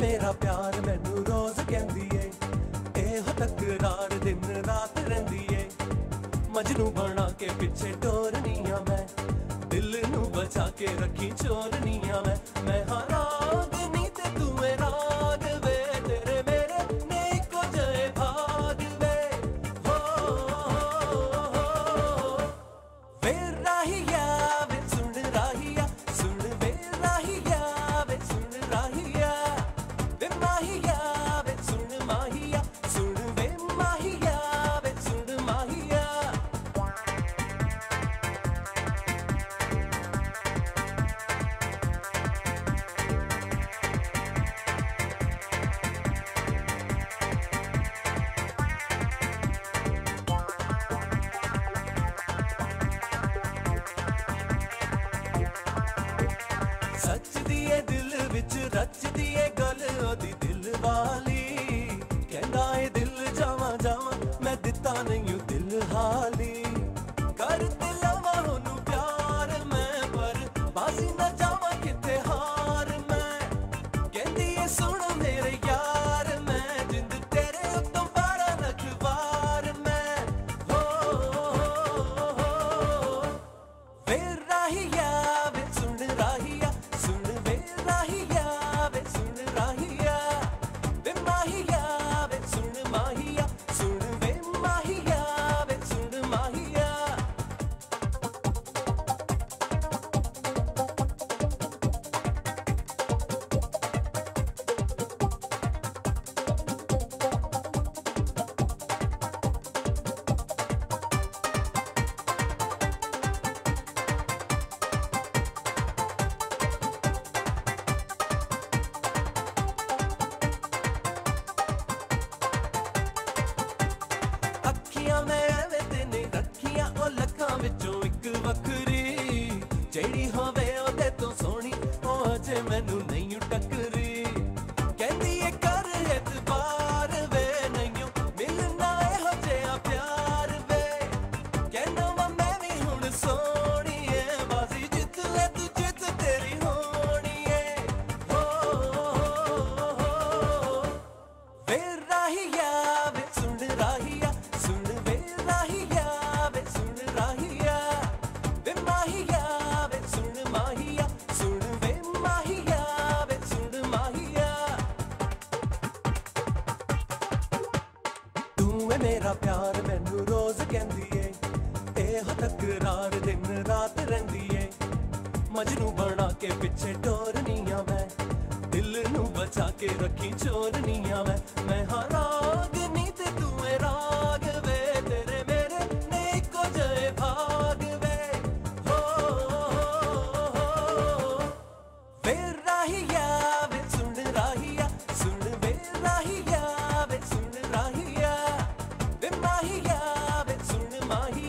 ਤੇਰਾ ਪਿਆਰ ਮੈਨੂੰ ਰੋਜ਼ ਕਹਿੰਦੀ ਏ, ਇਹੋ ਤਕਰਾਰ ਦਿਨ ਰਾਤ ਰਹਿੰਦੀ ਏ। ਮਜਨੂ ਬਣਾ ਕੇ ਪਿੱਛੇ ਟੋਰਨੀਆਂ ਮੈਂ, ਦਿਲ ਨੂੰ ਬਚਾ ਕੇ ਰੱਖੀ ਚੋਰਨੀਆਂ ਮੈਂ ਮੈਂ ਹਾਂ ਦੀ ਏ ਦਿਲ ਵਿੱਚ ਰਚਦੀ ਏ ਗੱਲ ਉਹਦੀ ਦਿਲ ਵਾਲੀ। ਕਹਿੰਦਾ ਏ ਦਿਲ ਜਾਵਾਂ ਜਾਵਾਂ, ਮੈਂ ਦਿੱਤਾ ਨਹੀਂ ਦਿਲ ਹਾਲੀ। ਕਰ ਤੇ ਉਹਨੂੰ ਪਿਆਰ ਮੈਂ, ਪਰ ਬਾਜ਼ੀ ਤੂੰ ਏ ਮੇਰਾ ਪਿਆਰ ਮੈਨੂੰ ਰੋਜ਼ ਕਹਿੰਦੀ ਏ। ਇਹੋ ਤਕਰਾਰ ਦਿਨ ਰਾਤ ਰਹਿੰਦੀ ਏ। ਮਜਨੂ ਬਣਾ ਕੇ ਪਿੱਛੇ ਟੋਰਨੀਆਂ ਮੈਂ। ਦਿਲ ਨੂੰ ਬਚਾ ਕੇ ਰੱਖੀ ਚੋਰਨੀਆਂ ਮੈਂ। மாயி